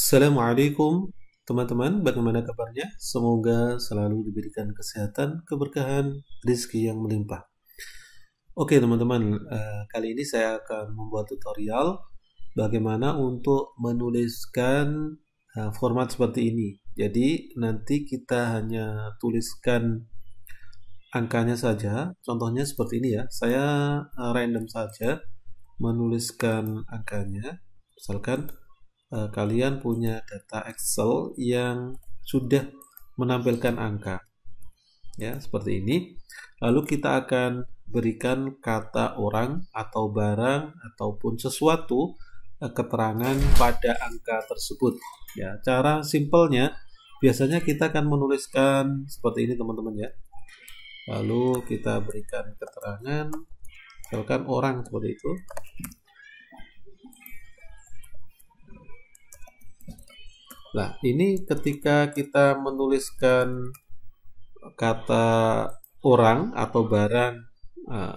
Assalamualaikum teman-teman, bagaimana kabarnya? Semoga selalu diberikan kesehatan, keberkahan, rezeki yang melimpah. Oke teman-teman, eh, kali ini saya akan membuat tutorial bagaimana untuk menuliskan eh, format seperti ini. Jadi nanti kita hanya tuliskan angkanya saja. Contohnya seperti ini ya. Saya eh, random saja menuliskan angkanya. Misalkan uh, kalian punya data Excel yang sudah menampilkan angka. Ya, seperti ini. Lalu kita akan berikan kata orang atau barang ataupun sesuatu uh, keterangan pada angka tersebut. Ya, cara simpelnya biasanya kita akan menuliskan seperti ini teman-teman ya. Lalu kita berikan keterangan misalkan orang seperti itu Nah, ini ketika kita menuliskan kata orang atau barang uh,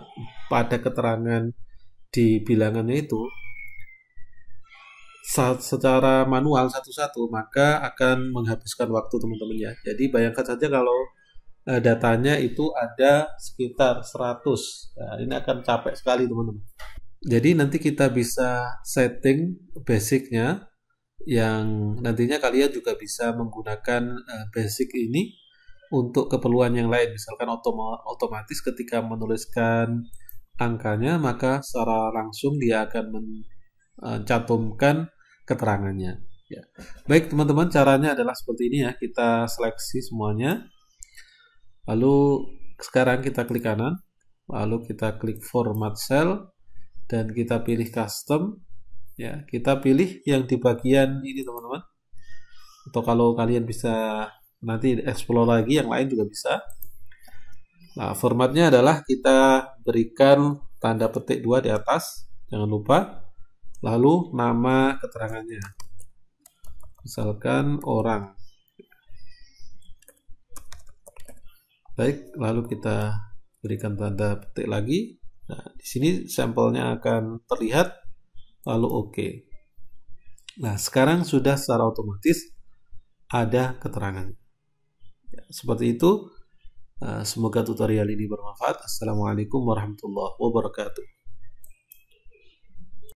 pada keterangan di bilangannya itu secara manual satu-satu maka akan menghabiskan waktu teman-teman ya. Jadi bayangkan saja kalau uh, datanya itu ada sekitar 100. Nah, ini akan capek sekali teman-teman. Jadi nanti kita bisa setting basicnya yang nantinya kalian juga bisa menggunakan uh, basic ini untuk keperluan yang lain. Misalkan otom otomatis ketika menuliskan angkanya maka secara langsung dia akan mencantumkan keterangannya. Ya. baik teman-teman caranya adalah seperti ini ya. Kita seleksi semuanya. Lalu sekarang kita klik kanan. Lalu kita klik format cell dan kita pilih custom ya kita pilih yang di bagian ini teman-teman. Atau kalau kalian bisa nanti explore lagi yang lain juga bisa. Nah formatnya adalah kita berikan tanda petik dua di atas jangan lupa. Lalu nama keterangannya. Misalkan orang. Baik lalu kita berikan tanda petik lagi. Nah di sini sampelnya akan terlihat lalu oke. Okay. Nah, sekarang sudah secara otomatis ada keterangan. Ya, seperti itu. Uh, semoga tutorial ini bermanfaat. Assalamualaikum warahmatullahi wabarakatuh.